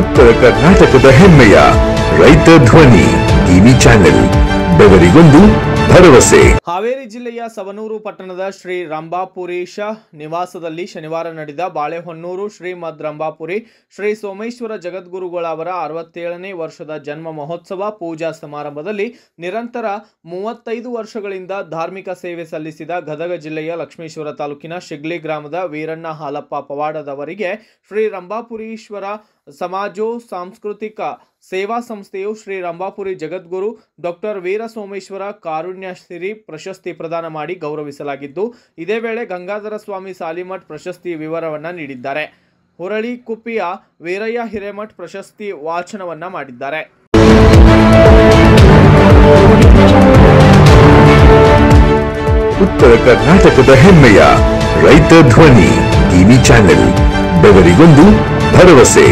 ಉತ್ತರ ಕರ್ನಾಟಕದ ಹೆಮ್ಮೆಯ ರೈತ ಧ್ವನಿ ಟಿವಿ ಚಾನೆಲ್, ಬೆವರಿಗೊಂದು ಭರವಸೆ. ಹಾವೇರಿ ಜಿಲ್ಲೆಯ ಸವನೂರು ಪಟ್ಟಣದ ಶ್ರೀ ರಂಭಾಪುರೀಶ ನಿವಾಸದಲ್ಲಿ ಶನಿವಾರ ನಡೆದ ಬಾಳೆಹೊನ್ನೂರು ಶ್ರೀಮದ್ ರಂಭಾಪುರಿ ಶ್ರೀ ಸೋಮೇಶ್ವರ ಜಗದ್ಗುರುಗಳ ಅವರ ಅರವತ್ತೇಳನೇ ವರ್ಷದ ಜನ್ಮ ಮಹೋತ್ಸವ ಪೂಜಾ ಸಮಾರಂಭದಲ್ಲಿ ನಿರಂತರ ಮೂವತ್ತೈದು ವರ್ಷಗಳಿಂದ ಧಾರ್ಮಿಕ ಸೇವೆ ಸಲ್ಲಿಸಿದ ಗದಗ ಜಿಲ್ಲೆಯ ಲಕ್ಷ್ಮೇಶ್ವರ ತಾಲೂಕಿನ ಶಿಗ್ಲಿ ಗ್ರಾಮದ ವೀರಣ್ಣ ಹಾಲಪ್ಪ ಪವಾಡದವರಿಗೆ ಶ್ರೀ ರಂಭಾಪುರೀಶ್ವರ ಸಮಾಜೋ ಸಾಂಸ್ಕೃತಿಕ ಸೇವಾ ಸಂಸ್ಥೆಯು ಶ್ರೀ ರಂಭಾಪುರಿ ಜಗದ್ಗುರು ಡಾಕ್ಟರ್ ವೀರ ಸೋಮೇಶ್ವರ ಕಾರುಣ್ಯಶ್ರೀ ಪ್ರಶಸ್ತಿ ಪ್ರದಾನ ಮಾಡಿ ಗೌರವಿಸಲಾಗಿದ್ದು, ಇದೇ ವೇಳೆ ಗಂಗಾಧರ ಸ್ವಾಮಿ ಸಾಲಿಮಠ್ ಪ್ರಶಸ್ತಿ ವಿವರವನ್ನ ನೀಡಿದ್ದಾರೆ. ಹುರಳಿ ಕುಪ್ಪಿಯ ವೀರಯ್ಯ ಹಿರೇಮಠ್ ಪ್ರಶಸ್ತಿ ವಾಚನವನ್ನ ಮಾಡಿದ್ದಾರೆ. ಉತ್ತರ ಕರ್ನಾಟಕದ ಹೆಮ್ಮೆಯ ರೈತ ಧ್ವನಿ ಟಿವಿ ಚಾನೆಲ್, ಬೆವರಿಗೊಂದು ಭರವಸೆ.